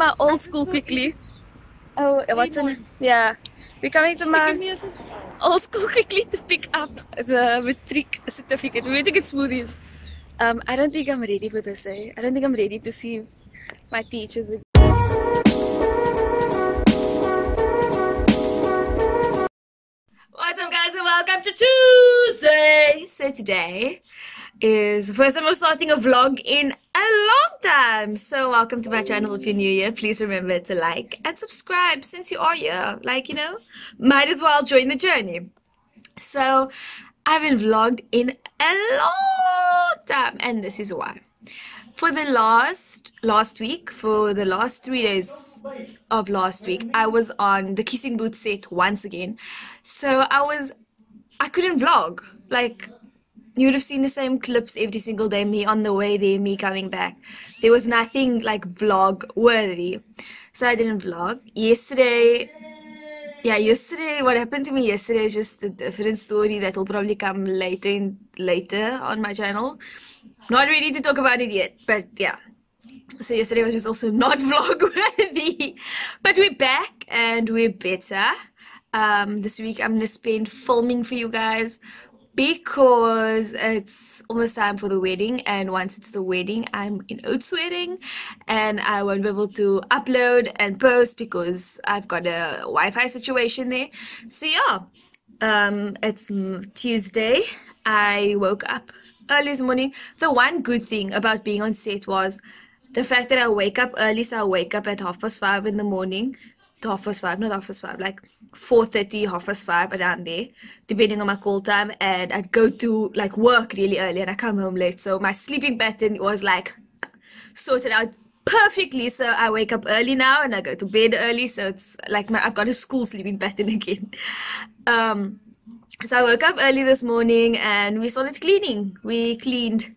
my old school quickly. Oh, what's in Yeah. We're coming to my old school quickly to pick up the matric certificate. We're to get smoothies. Um, I don't think I'm ready for this, eh? I don't think I'm ready to see my teachers again. What's up guys and welcome to Tuesday! So today is first time I'm starting a vlog in a long time. So welcome to my channel if you're new here. Please remember to like and subscribe since you are here. Like, you know, might as well join the journey. So I haven't vlogged in a long time and this is why. For the last last week, for the last three days of last week, I was on the kissing booth set once again. So I was I couldn't vlog. Like you would have seen the same clips every single day me on the way there me coming back. There was nothing like vlog worthy. So i didn't vlog. Yesterday yeah yesterday what happened to me yesterday is just a different story that will probably come later in later on my channel. Not ready to talk about it yet but yeah. So yesterday was just also not vlog worthy. But we're back and we're better. Um this week i'm gonna spend filming for you guys because it's almost time for the wedding and once it's the wedding I'm in oats wedding and I won't be able to upload and post because I've got a Wi-Fi situation there. So yeah um it's Tuesday. I woke up early this morning. The one good thing about being on set was the fact that I wake up early so I wake up at half past five in the morning half past five, not half past five, like 4.30, half past five around there, depending on my call time. And I'd go to like work really early and I come home late. So my sleeping pattern was like sorted out perfectly. So I wake up early now and I go to bed early. So it's like my, I've got a school sleeping pattern again. Um, so I woke up early this morning and we started cleaning. We cleaned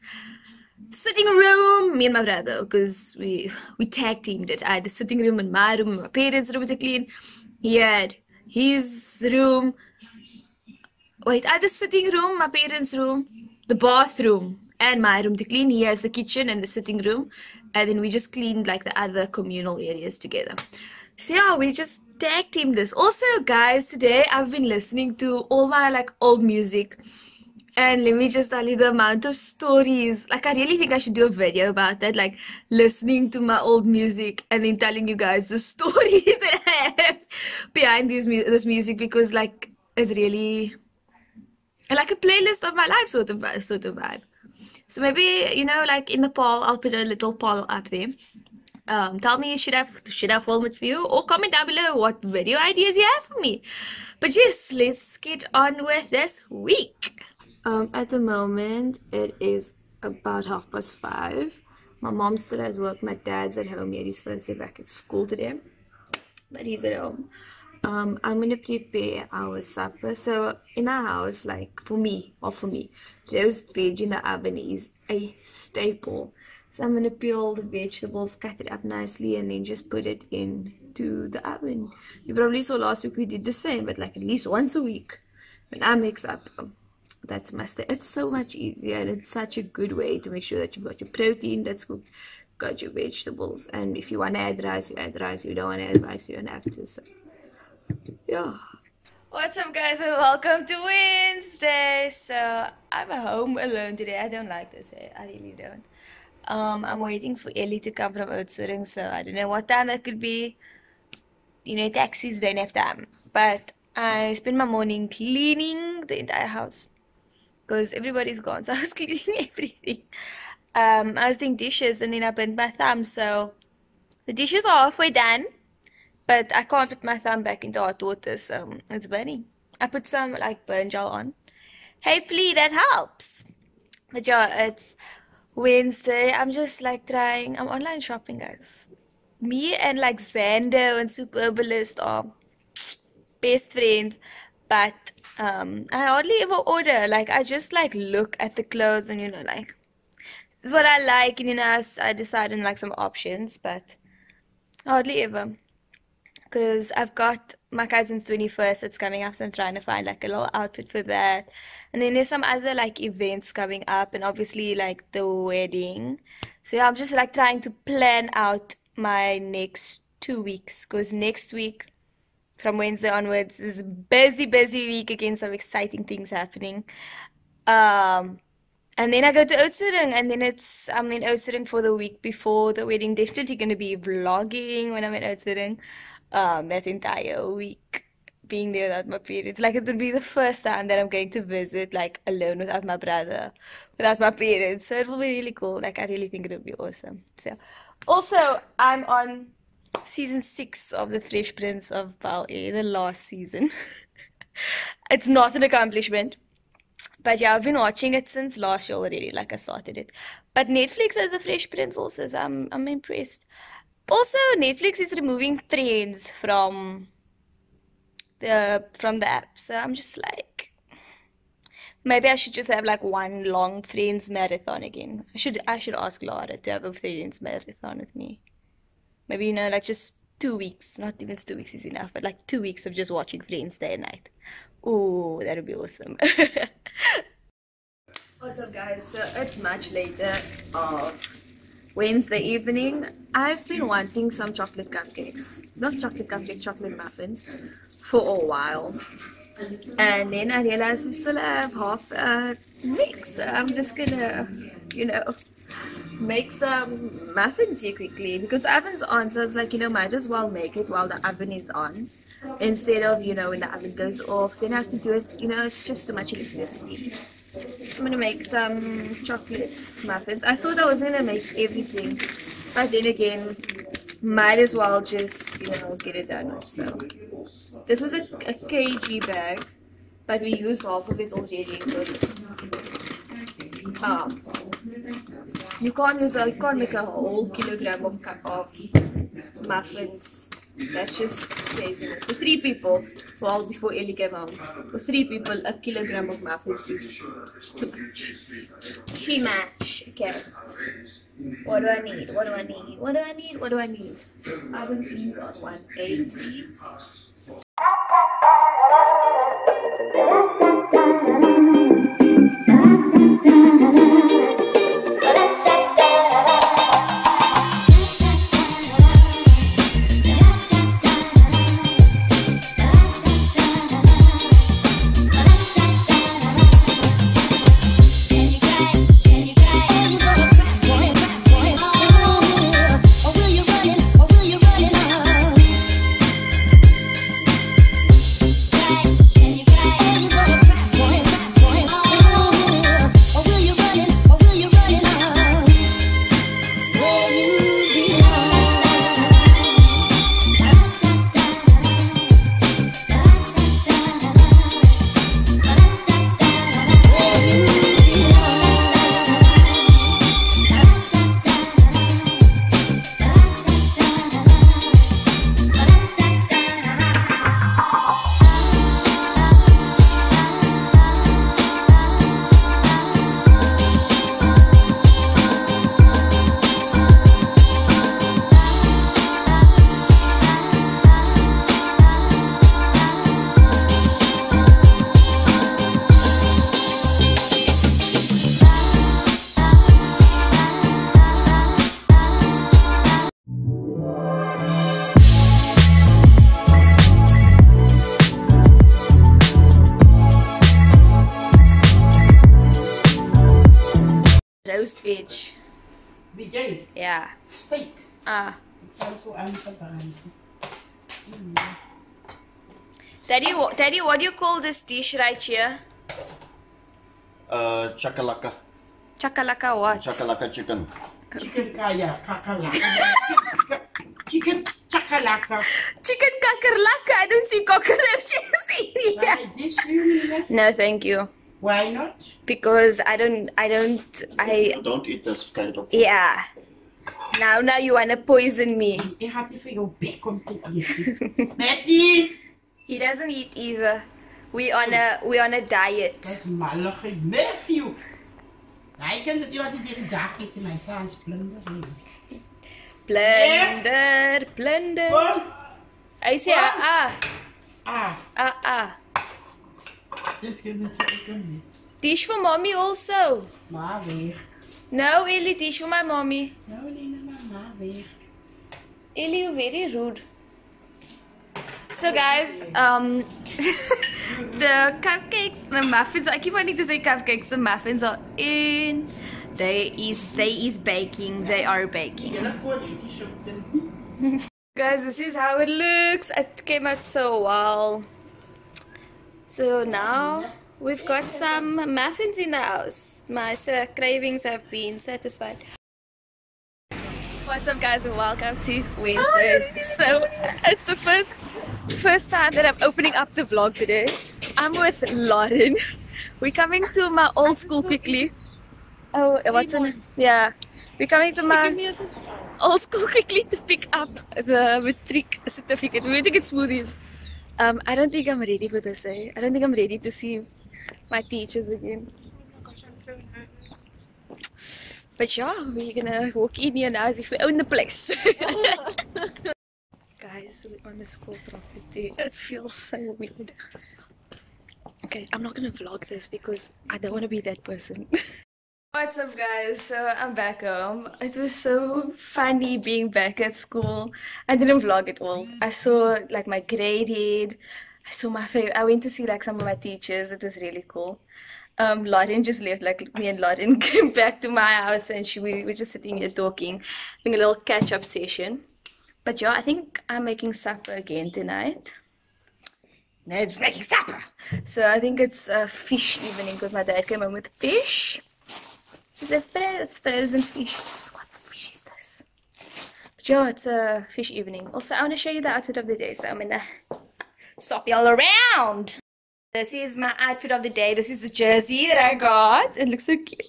sitting room, me and my brother, because we we tag teamed it. I had the sitting room and my room, my parents' room to clean. He had his room. Wait, I had the sitting room, my parents' room, the bathroom, and my room to clean. He has the kitchen and the sitting room, and then we just cleaned like the other communal areas together. So yeah, we just tag teamed this. Also, guys, today I've been listening to all my like old music and let me just tell you the amount of stories. Like, I really think I should do a video about that. Like, listening to my old music and then telling you guys the stories that I have behind this, this music because, like, it's really like a playlist of my life sort of sort of vibe. So maybe you know, like in the poll, I'll put a little poll up there. Um, tell me should I should I film it for you, or comment down below what video ideas you have for me. But yes, let's get on with this week. Um, at the moment, it is about half past five. My mom's still at work. My dad's at home yet. He's first day back at school today, but he's at home. Um, I'm gonna prepare our supper. So in our house, like for me, or for me, roast veg in the oven is a staple. So I'm gonna peel the vegetables, cut it up nicely, and then just put it into the oven. You probably saw last week we did the same, but like at least once a week when I mix up. Um, that's my step. It's so much easier and it's such a good way to make sure that you've got your protein that's cooked, got your vegetables, and if you want to add rice, you add rice. If you don't want to add rice, you don't have to. So, yeah. What's up, guys, and welcome to Wednesday. So I'm home alone today. I don't like this. Eh? I really don't. Um, I'm waiting for Ellie to come from Oudtshoorn, so I don't know what time that could be. You know, taxis don't have time. But I spend my morning cleaning the entire house because everybody's gone. So I was cleaning everything. Um, I was doing dishes and then I burned my thumb. So the dishes are halfway done, but I can't put my thumb back into hot water, so it's burning. I put some like burn gel on. Hopefully that helps. But yeah, it's Wednesday. I'm just like trying. I'm online shopping, guys. Me and like Zando and Superbalist are best friends, but um i hardly ever order. Like i just like look at the clothes and you know like this is what i like and you know i decide on like some options but hardly ever. Because i've got my cousin's 21st that's coming up so i'm trying to find like a little outfit for that. And then there's some other like events coming up and obviously like the wedding. So yeah, i'm just like trying to plan out my next two weeks because next week from Wednesday onwards is a busy, busy week again. Some exciting things happening. Um, and then I go to Oudtshoorn, and then it's I'm in Oudtshoorn for the week before the wedding. Definitely going to be vlogging when I'm in Oudtshoorn. Um, that entire week being there without my parents. Like it would be the first time that I'm going to visit like alone without my brother, without my parents. So it will be really cool. Like I really think it would be awesome. So also I'm on season six of The Fresh Prince of Bel Air, the last season. it's not an accomplishment. But yeah, I've been watching it since last year already, like I started it. But Netflix has The Fresh Prince also, so I'm I'm impressed. Also, Netflix is removing Friends from the from the app, so I'm just like maybe I should just have like one long Friends marathon again. I should I should ask Laura to have a Friends marathon with me. Maybe you know, like just two weeks, not even two weeks is enough, but like two weeks of just watching Friends day and night. Oh, that would be awesome. What's up, guys? So it's much later of Wednesday evening. I've been wanting some chocolate cupcakes, not chocolate cupcakes, chocolate muffins, for a while. And then I realized we still have half a mix. So I'm just gonna, you know, make some muffins here quickly. Because on. So it's like, you know, might as well make it while the oven is on. Instead of you know when the oven goes off then I have to do it you know it's just too much electricity. I'm gonna make some chocolate muffins. I thought I was gonna make everything but then again might as well just you know get it done. So this was a, a kg bag but we used half of it already because um, you can't use a, you can't make a whole kilogram of, of muffins that's just craziness. For three people, well before Ellie came home, for three people, a kilogram of muffins is too much. Too much. Okay. What do I need? What do I need? What do I need? What do I need? Oven beans on 180. Yeah. steak. Ah. Also ang pagkain. Daddy, wha- Daddy, what do you call this dish right here? Uh, chakalaka. Chakalaka what? Chakalaka chicken. Chicken kaya, kakalaka. Chicken chakalaka. Chicken kakerlaka. I don't see cockroaches in here. Why? No, thank you. Why not? Because I don't, I don't, I, Don't eat this kind of. yeah. Now, now you wanna poison me. Ik had even jouw bek om te eten. Betty! He doesn't eat either. We on a, we on a diet. Dat is mallige Matthew. Hij kan het niet wat hij tegen dag eet in mijn saus plunder. Plunder, plunder. Kom! I say ah, ah, Ah, ah, ah. dit kan niet, ik kan niet. Dish for mommy also. Maar weg. No, Ellie, dish for my mommy. Nou, nee, nee, maar maar you're very rude. So guys, um, the cupcakes, the muffins. I keep wanting to say cupcakes. The muffins are in. They is they is baking. They are baking. Julle kool het nie so dun. Guys, this is how it looks. It came out so well. So now we've got some muffins in the house. My uh, cravings have been satisfied. What's up, guys, and welcome to Wednesday. So it's the first first time that I'm opening up the vlog today. I'm with Lauren. We're coming to my old school quickly. Oh, what's name? Yeah, we're coming to my old school quickly to pick up the matric certificate. We're going to get smoothies. Um, I don't think I'm ready for this. Eh? I don't think I'm ready to see my teachers again. But yeah, we're gonna walk in here now as if we own the place. Guys, we're on the school property. It feels so weird. Okay, I'm not gonna vlog this because I don't want to be that person. What's up, guys? So I'm back home. It was so funny being back at school. I didn't vlog at all. I saw like my grade. I saw my favorite. I went to see like some of my teachers. It was really cool. Um, Lauren just left. Like me and Lauren came back to my house, and she we were just sitting here talking, having a little catch-up session. But yeah, I think I'm making supper again tonight. No, just making supper. So I think it's a fish evening because my dad came home with fish. It's a it's frozen fish. What fish is this? But yeah, it's a fish evening. Also, I want to show you the outfit of the day, so I'm gonna stop y'all around. This is my outfit of the day. This is the jersey that I got. It looks so cute.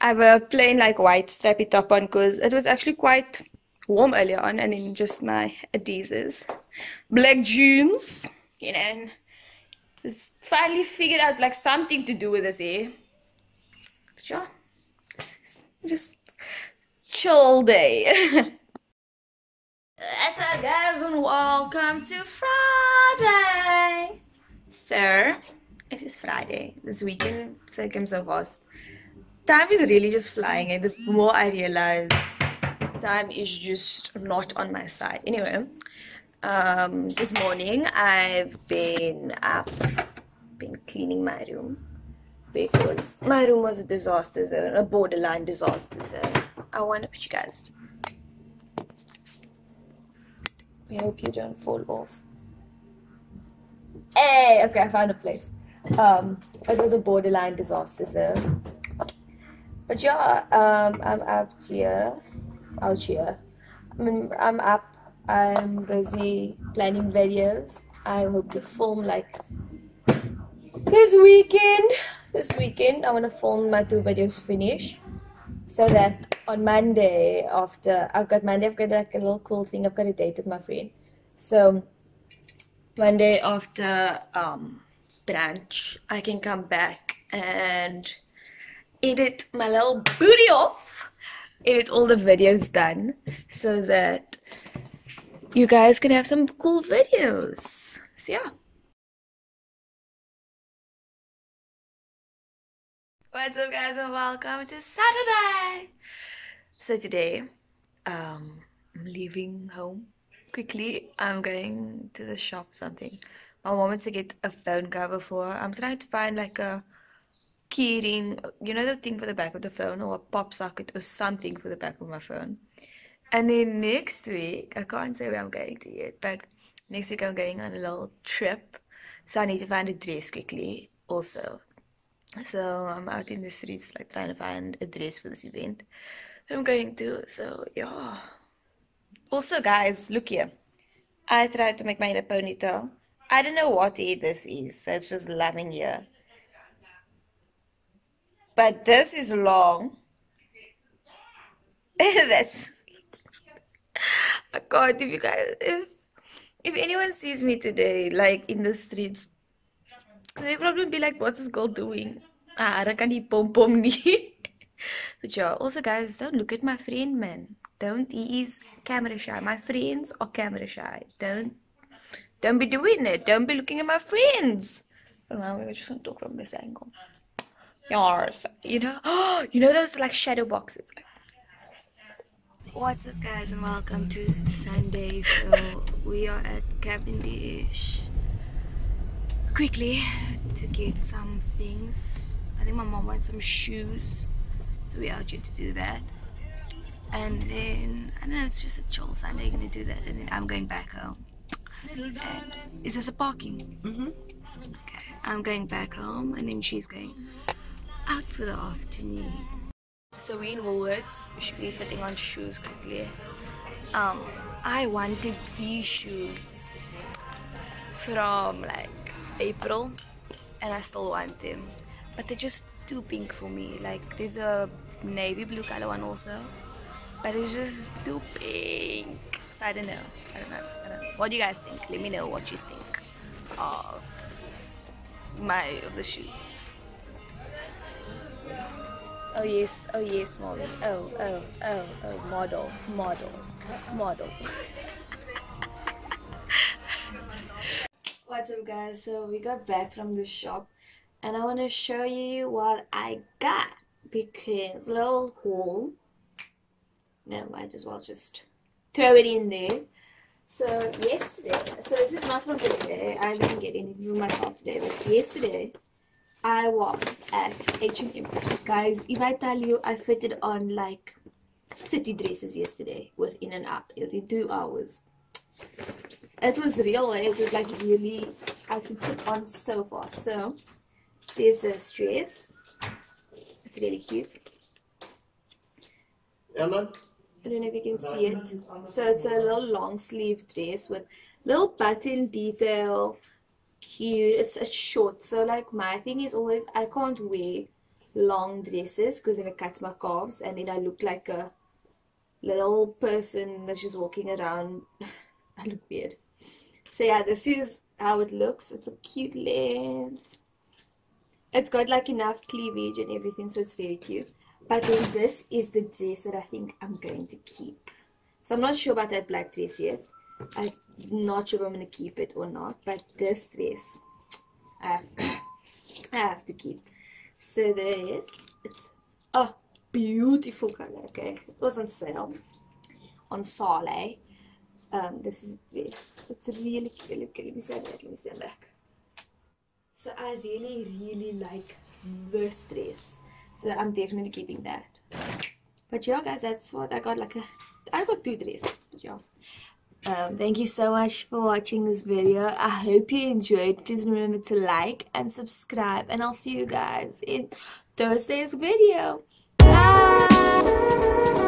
I have a plain like white strappy top on because it was actually quite warm earlier on, and then just my Adidas, black jeans, you know. And finally figured out like something to do with this hair. But yeah just chill day. What's up, guys, and welcome to Friday. So, it is just Friday. This weekend so came so fast. Time is really just flying, and the more I realize, time is just not on my side. Anyway, um, this morning I've been up, been cleaning my room because my room was a disaster zone, a borderline disaster zone. I want to put you guys. I hope you don't fall off. Hey, okay, I found a place. Um, it was a borderline disaster zone. But yeah, um, I'm up here, out here. I mean, I'm up. I'm busy planning videos. I hope to film like this weekend this weekend i want to film my two videos finish so that on monday after i've got monday i've got like a little cool thing i've got a date with my friend so monday after um brunch i can come back and edit my little booty off edit all the videos done so that you guys can have some cool videos. So yeah. What's up guys and welcome to Saturday! So today, um, I'm leaving home quickly. I'm going to the shop something. My mom wants to get a phone cover for her. I'm trying to find like a keyring, you know the thing for the back of the phone or a pop socket or something for the back of my phone. And then next week, I can't say where I'm going to yet, but next week I'm going on a little trip. So I need to find a dress quickly also so I'm out in the streets like trying to find a dress for this event that I'm going to. So yeah. Also guys, look here. I tried to make mine a ponytail. I don't know what hair this is. That's just loving here. But this is long. That's I can't if you guys if if anyone sees me today like in the streets they probably be like, what's this girl doing? Ah, I die pom pom nie. but yeah, also guys, don't look at my friend, man. Don't is camera shy. My friends are camera shy. Don't don't be doing it. Don't be looking at my friends. But now we're just gonna talk from this angle. Yes, you know, oh, you know those like shadow boxes. What's up guys and welcome to Sunday. So we are at Cavendish quickly to get some things. I think my mom wants some shoes. So we're out here to do that. And then I don't know it's just a chill Sunday gonna do that and then I'm going back home. And is this a parking? Mm-hmm. Okay. I'm going back home and then she's going out for the afternoon. So we in Woolworths. We should be fitting on shoes quickly. Um, I wanted these shoes from like April, and I still want them, but they're just too pink for me. Like there's a navy blue color one also, but it's just too pink. So I don't know. I don't know. I don't know. What do you guys think? Let me know what you think of my of the shoe. Oh yes, oh yes, mommy. Oh, oh, oh, oh, model, model, model. What's up, guys? So we got back from the shop, and I want to show you what I got because little haul. No, might as well just throw it in there. So yesterday, so this is not from today. I didn't get anything for myself today, but yesterday I was at H&M. Guys, if I tell you, I fitted on like 30 dresses yesterday within an hour, within two hours. It was real, eh? it was like really, I could fit on so fast. So, there's this dress. It's really cute. Ellen? I don't know if you can see it. So it's a little long sleeve dress with little button detail. Cute. It's a short. So like my thing is always I can't wear long dresses because then it cuts my calves and then I look like a little person that's just walking around. I look weird. So yeah, this is how it looks. It's a cute length. It's got like enough cleavage and everything, so it's very cute. But then this is the dress that I think I'm going to keep. So I'm not sure about that black dress yet. I'm not sure if I'm going to keep it or not. But this dress, I have, I have to keep. So there it is. It's a beautiful color, okay? It was on sale on Sale. Um, this is the dress. It's really cute. Look, let me stand back. Let me stand back. So I really, really like this dress. So I'm definitely keeping that. But yeah, guys, that's what I got. Like a, I got two dresses. But yeah. Um, thank you so much for watching this video. I hope you enjoyed. Please remember to like and subscribe. And I'll see you guys in Thursday's video. Bye.